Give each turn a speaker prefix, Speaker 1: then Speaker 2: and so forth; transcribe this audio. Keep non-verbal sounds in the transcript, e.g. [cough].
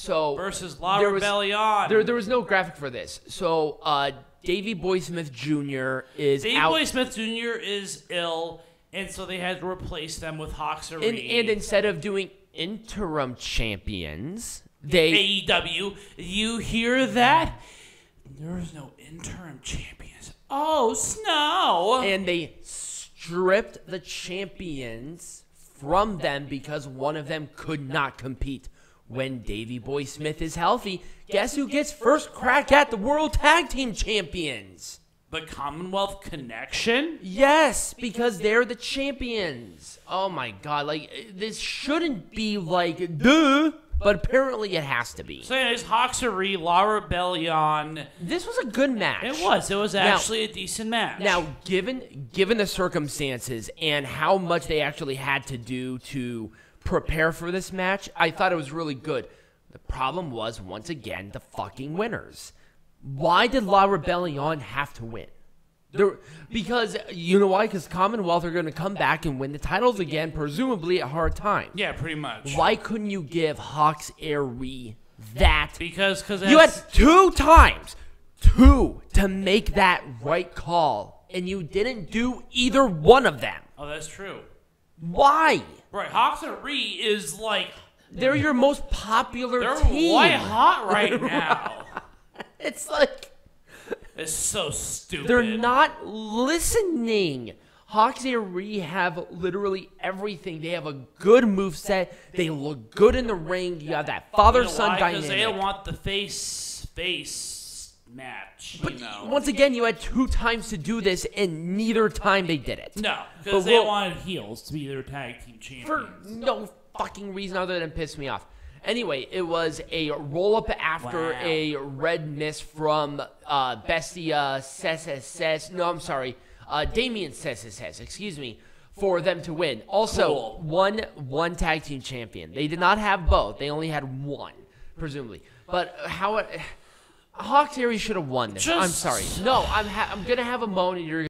Speaker 1: So
Speaker 2: versus La
Speaker 1: there was- There, there was no graphic for this. So uh, Davy Boy Smith Jr. is
Speaker 2: Davy
Speaker 1: out,
Speaker 2: Boy Smith Jr. is ill, and so they had to replace them with Hawx
Speaker 1: and, and instead of doing interim champions, they
Speaker 2: AEW. You hear that? There is no interim champions. Oh, Snow.
Speaker 1: and they stripped the champions from them because one of them could not compete. When Davy Boy Smith is healthy, guess who gets first crack at the World Tag Team Champions?
Speaker 2: the Commonwealth Connection?
Speaker 1: Yes, because they're the champions. Oh my god, like this shouldn't be like duh, but apparently it has to be.
Speaker 2: So, anyways, Hawx Aerie, La Rebelión.
Speaker 1: This was a good match.
Speaker 2: It was. It was
Speaker 1: Now-
Speaker 2: actually a decent match.
Speaker 1: Now, given given the circumstances and how much they actually had to do to prepare for this match, I thought it was really good. The problem was once again the fucking winners. Why did La Rebelión have to win? There, because you know why? Because Commonwealth are going to come back and win the titles again, presumably at hard time.
Speaker 2: yeah, pretty much.
Speaker 1: Why couldn't you give Hawx Aerie that
Speaker 2: Because because
Speaker 1: you had two times, two to make that right call, and you didn't do either one of them.
Speaker 2: oh, that's true.
Speaker 1: Why?
Speaker 2: Right, Hawx Aerie is like
Speaker 1: They're your most popular
Speaker 2: they're
Speaker 1: team.
Speaker 2: white hot right [laughs] now.
Speaker 1: It's like
Speaker 2: it's so stupid.
Speaker 1: they're not listening. Hawx Aerie have literally everything. They have a good move set. They look good in the ring. You have that father son
Speaker 2: Because
Speaker 1: dynamic.
Speaker 2: they don't want the face face match.
Speaker 1: but
Speaker 2: you know.
Speaker 1: once again, you had two times to do this, and neither time they did it.
Speaker 2: no, because they
Speaker 1: we'll-
Speaker 2: wanted heels to be their tag team champions for
Speaker 1: no fucking reason other than piss me off. Anyway, it was a roll up after
Speaker 2: Wow.
Speaker 1: a red miss from uh, Bestia Sesses. No, I'm sorry, uh, Damien Sesses. Excuse me, for them to win. Also,
Speaker 2: Cool.
Speaker 1: one one tag team champion. They did not have both. They only had one, presumably. But how? Hawx Aerie should have won this. I'm sorry. No, I'm ha- I'm gonna have a moan, and you're